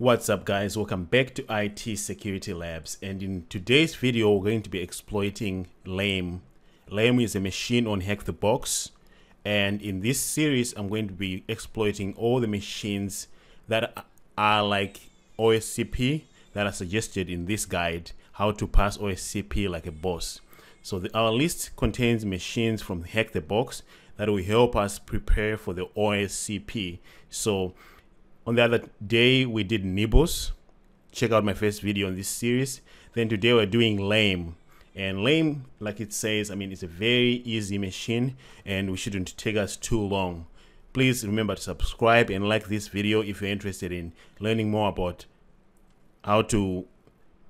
What's up guys, welcome back to IT Security Labs and in today's video we're going to be exploiting LAME. LAME is a machine on Hack the Box and in this series I'm going to be exploiting all the machines that are like OSCP that are suggested in this guide, how to pass OSCP like a boss. So the, our list contains machines from Hack the Box that will help us prepare for the OSCP. So on the other day, we did Nibos. Check out my first video on this series. Then today we're doing Lame. And Lame, like it says, I mean, it's a very easy machine and we shouldn't take us too long. Please remember to subscribe and like this video if you're interested in learning more about how to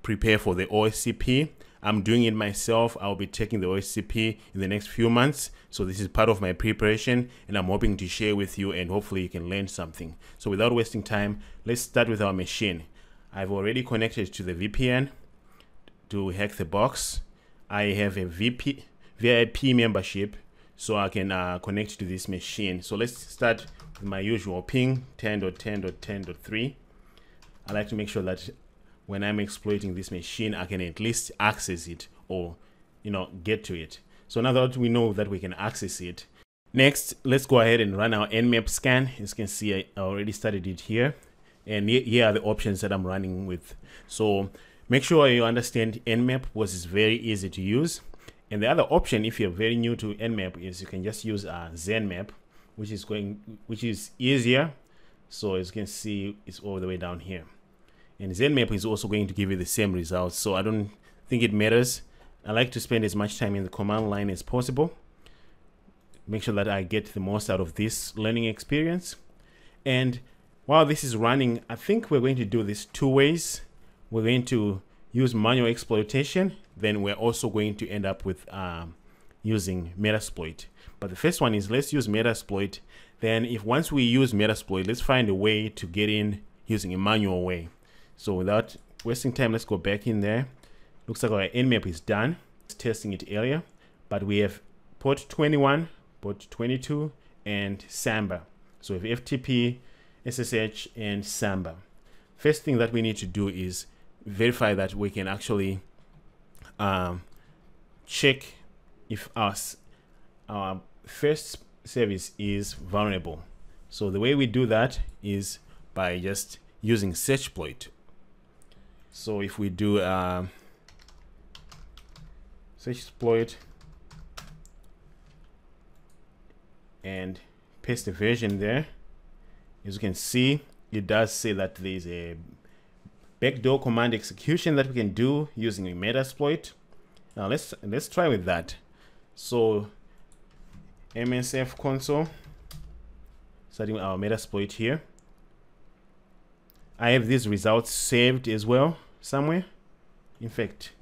prepare for the OSCP. I'm doing it myself. I'll be taking the OSCP in the next few months. So this is part of my preparation and I'm hoping to share with you and hopefully you can learn something. So without wasting time, let's start with our machine. I've already connected to the VPN to hack the box. I have a VP, VIP membership so I can uh, connect to this machine. So let's start with my usual ping 10.10.10.3. I like to make sure that when I'm exploiting this machine, I can at least access it or, you know, get to it. So now that we know that we can access it, next, let's go ahead and run our nmap scan. As you can see, I already started it here. And here are the options that I'm running with. So make sure you understand nmap it's very easy to use. And the other option, if you're very new to nmap, is you can just use a ZenMap, which is going, which is easier. So as you can see, it's all the way down here and ZenMap is also going to give you the same results so I don't think it matters. I like to spend as much time in the command line as possible. Make sure that I get the most out of this learning experience. And while this is running I think we're going to do this two ways. We're going to use manual exploitation then we're also going to end up with um, using Metasploit. But the first one is let's use Metasploit. Then if once we use Metasploit let's find a way to get in using a manual way so without wasting time, let's go back in there. Looks like our nmap is done. It's testing it earlier, but we have port 21, port 22, and Samba. So we have FTP, SSH, and Samba. First thing that we need to do is verify that we can actually um, check if our, our first service is vulnerable. So the way we do that is by just using searchploit so if we do uh, search exploit and paste the version there, as you can see, it does say that there's a backdoor command execution that we can do using a Metasploit. Now let's let's try with that. So MSF console, starting our Metasploit here. I have these results saved as well somewhere. In fact,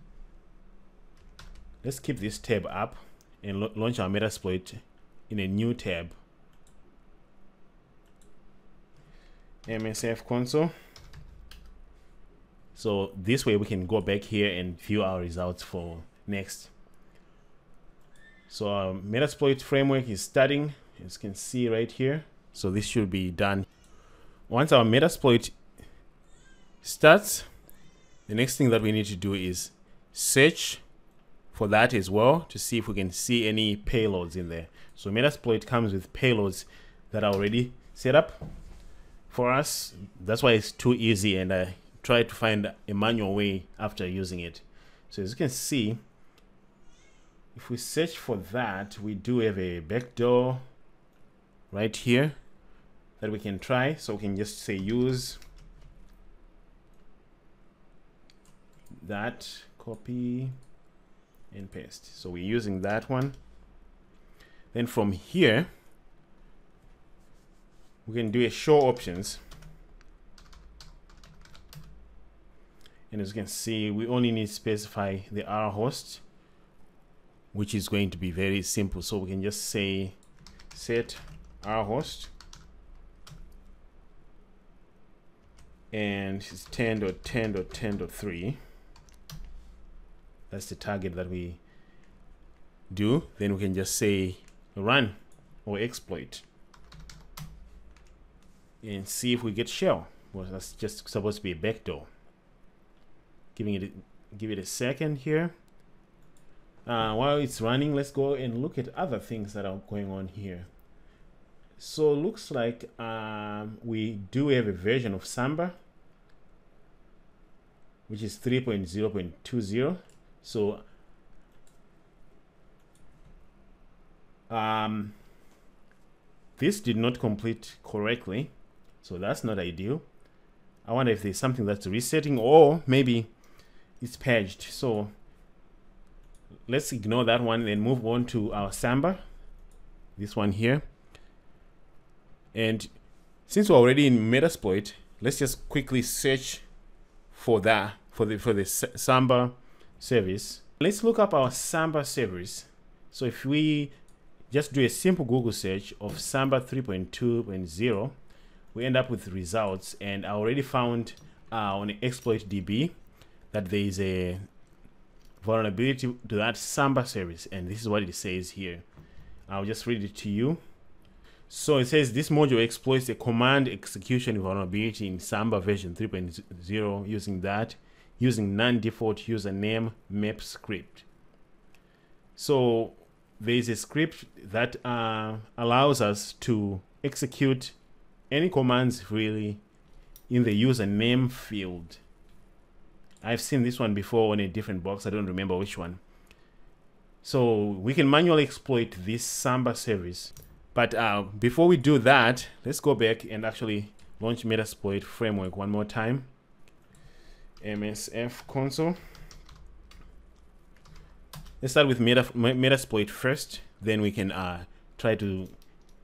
let's keep this tab up and launch our Metasploit in a new tab. MSF console. So this way we can go back here and view our results for next. So our Metasploit framework is starting, as you can see right here. So this should be done. Once our Metasploit starts, the next thing that we need to do is search for that as well to see if we can see any payloads in there. So Metasploit comes with payloads that are already set up for us. That's why it's too easy and I try to find a manual way after using it. So as you can see, if we search for that, we do have a backdoor right here that we can try. So we can just say use that copy and paste. So we're using that one. Then from here we can do a show options. And as you can see we only need to specify the R host which is going to be very simple. So we can just say set R host. And it's 10.10.10.3 that's the target that we do. Then we can just say run or exploit and see if we get shell. Well that's just supposed to be a backdoor. Giving it give it a second here. Uh, while it's running let's go and look at other things that are going on here. So looks like um, we do have a version of Samba which is 3.0.20 so um, this did not complete correctly so that's not ideal. I wonder if there's something that's resetting or maybe it's paged so let's ignore that one and move on to our Samba this one here. And since we're already in Metasploit let's just quickly search for that for the for the Samba service let's look up our Samba service. So if we just do a simple Google search of Samba 3.2.0 we end up with results and I already found uh, on exploit DB that there is a vulnerability to that Samba service and this is what it says here. I'll just read it to you. So it says this module exploits a command execution vulnerability in Samba version 3.0 using that using non-default username map script so there is a script that uh, allows us to execute any commands really in the username field. I've seen this one before on a different box. I don't remember which one. So we can manually exploit this Samba service. But uh, before we do that, let's go back and actually launch Metasploit framework one more time. MSF console. Let's start with Meta, Metasploit first. Then we can uh, try to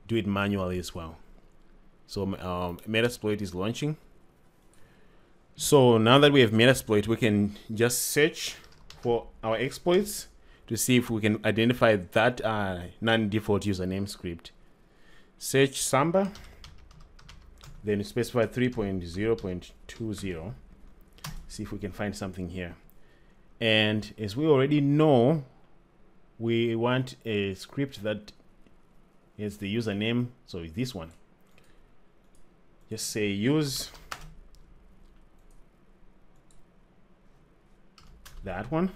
do it manually as well. So um, Metasploit is launching. So now that we have Metasploit, we can just search for our exploits to see if we can identify that uh, non-default username script. Search Samba, then specify 3.0.20. See if we can find something here. And as we already know, we want a script that is the username. So it's this one just say use that one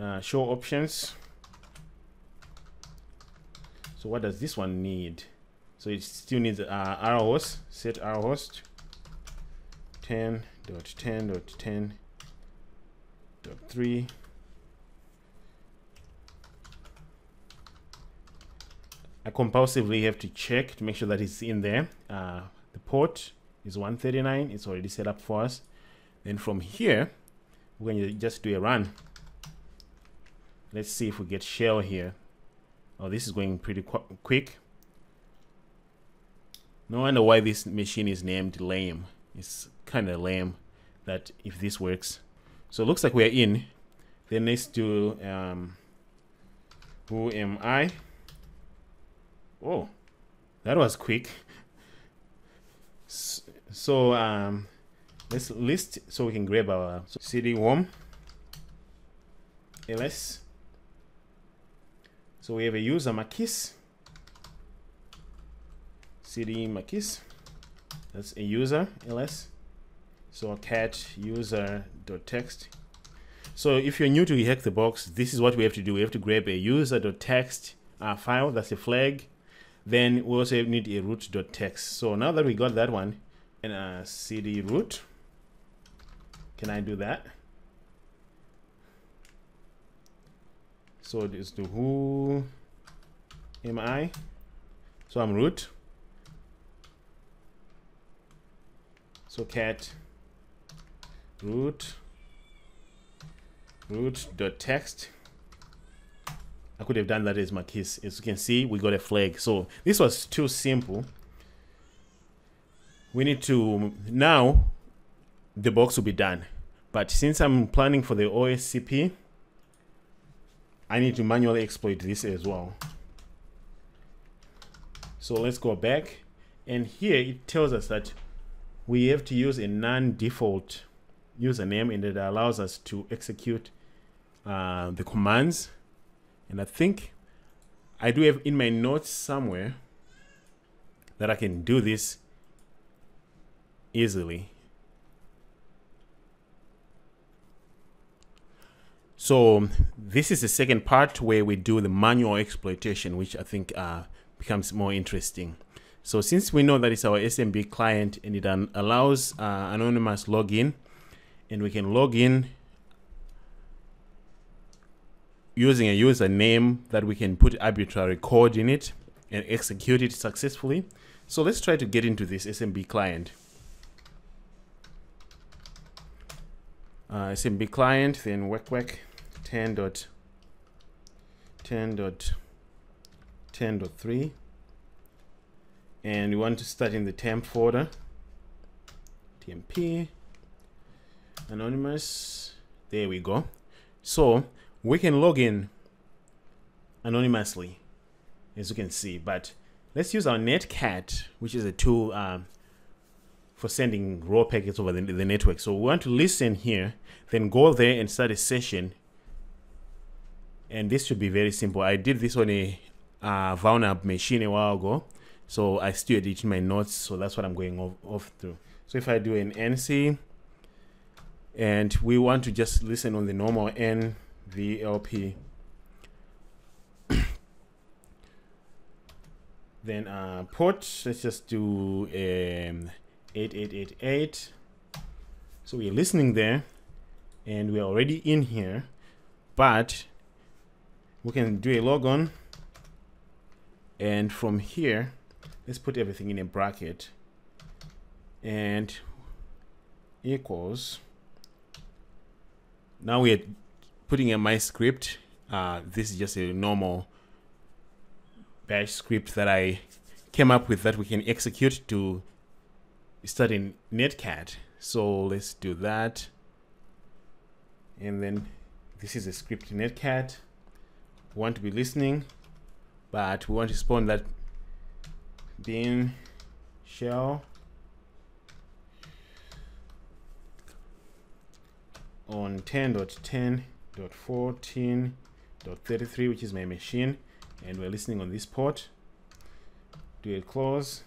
uh, show options so what does this one need so it still needs uh, our host set our host 10.10.10.3 I compulsively have to check to make sure that it's in there. Uh, the port is 139. It's already set up for us. Then from here, we're going to just do a run. Let's see if we get shell here. Oh, this is going pretty qu quick. No wonder why this machine is named lame. It's kind of lame that if this works. So it looks like we're in. Then let's do um, who am I? Oh, that was quick. So um, let's list so we can grab our cd warm ls. So we have a user Makis. cd Makis. That's a user ls. So cat user dot text. So if you're new to hack the box, this is what we have to do. We have to grab a user dot text uh, file. That's a flag then we also need a root.txt. So now that we got that one, and uh, cd root, can I do that? So it is to who am I? So I'm root. So cat root root.txt I could have done that as Makis. As you can see, we got a flag. So this was too simple. We need to, now the box will be done. But since I'm planning for the OSCP, I need to manually exploit this as well. So let's go back. And here it tells us that we have to use a non-default username and it allows us to execute uh, the commands and I think I do have in my notes somewhere that I can do this easily. So this is the second part where we do the manual exploitation, which I think uh, becomes more interesting. So since we know that it's our SMB client and it allows uh, anonymous login, and we can log in using a username that we can put arbitrary code in it and execute it successfully. So let's try to get into this SMB client. Uh, SMB client, then whack whack 10 dot 10 dot 10 dot 3 and we want to start in the temp folder tmp anonymous. There we go. So we can log in anonymously as you can see but let's use our netcat which is a tool um, for sending raw packets over the, the network. So we want to listen here then go there and start a session. And this should be very simple. I did this on a uh, machine a while ago. So I still in my notes. So that's what I'm going off, off through. So if I do an NC and we want to just listen on the normal NVLP then uh, port let's just do um, 8888 so we're listening there and we're already in here but we can do a logon and from here let's put everything in a bracket. And equals now we're putting in my script. Uh, this is just a normal bash script that I came up with that we can execute to start in netcat. So let's do that. And then this is a script in netcat. We want to be listening but we want to spawn that bin shell on 10.10.14.33 which is my machine and we're listening on this port. Do a close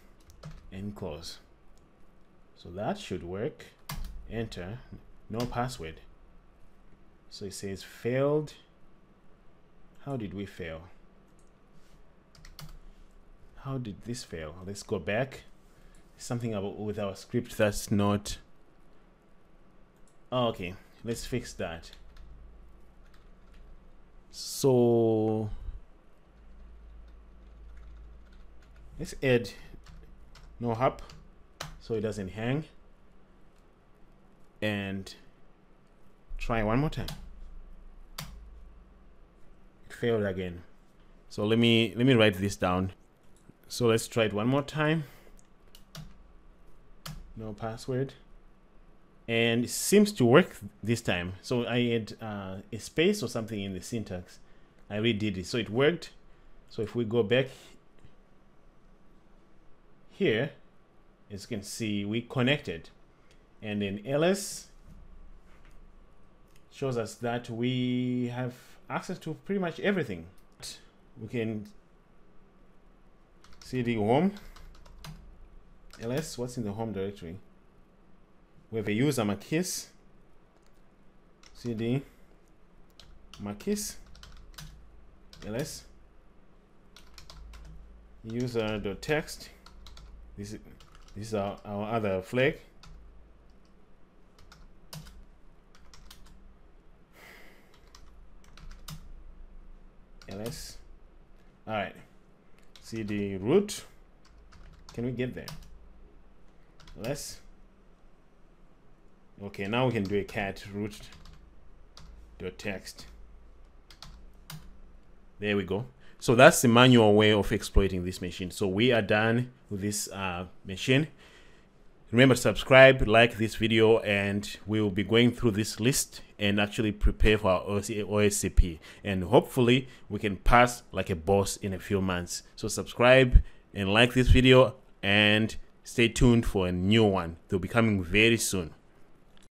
and close. So that should work. Enter. No password. So it says failed. How did we fail? How did this fail? Let's go back. Something about with our script that's not... Oh, okay, let's fix that. So... Let's add no hop so it doesn't hang. And try one more time. It failed again. So let me let me write this down. So let's try it one more time. No password. And it seems to work this time. So I had uh, a space or something in the syntax. I redid it. So it worked. So if we go back here, as you can see, we connected. And then ls shows us that we have access to pretty much everything. We can cd home ls what's in the home directory we have a user makis. Cd makis. Ls user.txt this is this is our, our other flag. Ls all right cd root. Can we get there? Let's okay now we can do a cat root dot text. There we go. So that's the manual way of exploiting this machine. So we are done with this uh, machine. Remember to subscribe like this video and we will be going through this list and actually prepare for our OSCP and hopefully we can pass like a boss in a few months. So subscribe and like this video and stay tuned for a new one. They'll be coming very soon